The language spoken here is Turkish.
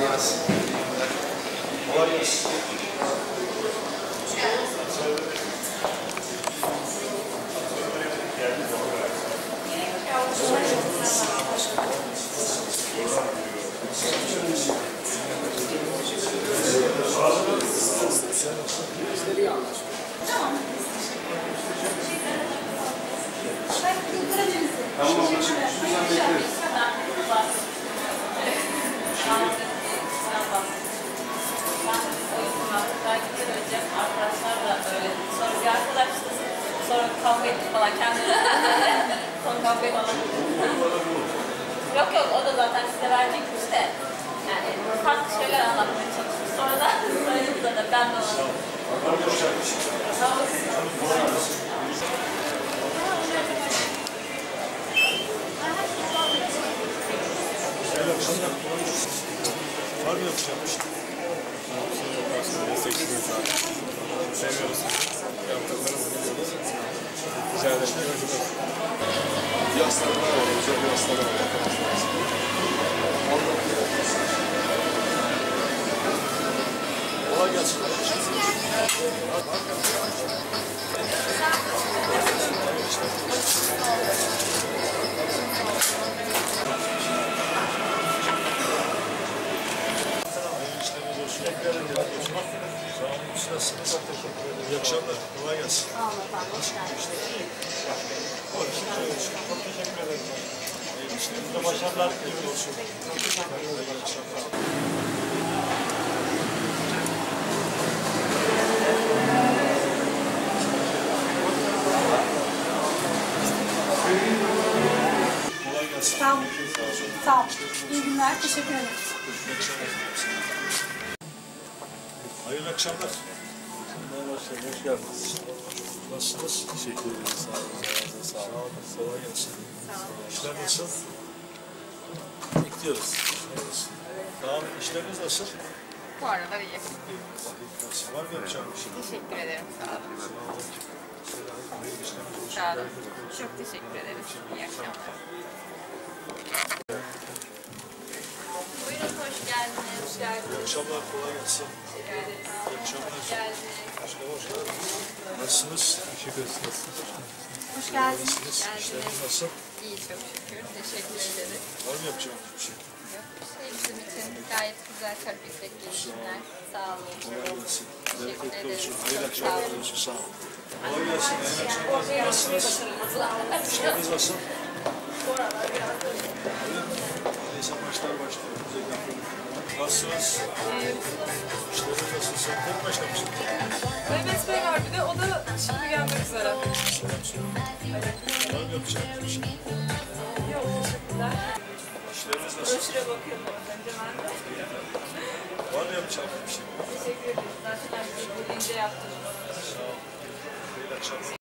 Kolay gelsin. Kolay gelsin. Tamam, şuradan kavga ettik falan kendine. sonra kavga falan. yok yok o da zaten size verecekmiş de. Yani farklı şeyler anlatmaya çalışmış. Sonra da söyledi zaten ben de ona. Var mı var. Sevmiyoruz. Yaptıklarımızı biliyoruz. Rica ederim. Bir hastanede var, güzel bir hastane var. Kolay gelsin. Hayırlı nasılsınız? Teşekkür ederim. İyi akşamlar. Kolay gelsin. Sağ olun efendim, hoş geldiniz. Çok teşekkür ederim. İşlerinizde başarılar. Kolay gelsin. Sağ olun. Sağ olun. İyi günler, teşekkür ederim. Hayırlı akşamlar. Merhaba, hoş geldiniz. Nasılsınız? Teşekkür ederim. Sağ olun. Sağ olun. Kolay gelsin. İşler nasıl? Bekliyoruz. Tamam, işleriniz nasıl? Bu aralar iyi. Nasıl? Var mı yapacağım bir şey? Teşekkür ederim. Sağ olun. İşleriniz olsun. Sağ olun. Çok teşekkür ederiz. İyi akşamlar. Buyurun hoş geldiniz. Hoş İyi geldiniz. Akşamlar, kolay gelsin. Ederim. İyi akşamlar. Hoş geldiniz. Başka hoş geldiniz. Nasılsınız? Teşekkür ederiz. Hoş geldiniz. Nasılsınız? İşleriniz nasıl? İyi çok şükür. Teşekkür ederiz. Var mı yapacağım bir şey? Yok şey bizim için gayet güzel karabükle gelişimler. Sağ olun. Kolay gelsin. Teşekkür Bereketli olsun. Hayırlı Çok sağ akşamlar olun. olsun. Sağ olun. Kolay gelsin. Hayırlı akşamlar. Nasılsınız? İşleriniz nasıl? Neyse Nasılsınız? İşleriniz nasıl? Sen tek başlamışsın. Mehmet Bey var bir de o da şimdi gelmek üzere. Selam söyle. Var mı bir şey? Yok teşekkürler. İşleriniz nasıl? Broşüre bakıyorum az önce ben de. Var mı yapacağım bir şey? Teşekkür ederim. Zaten her şeyi bu ince yaptım. Sağ ol. Hayırlı akşamlar.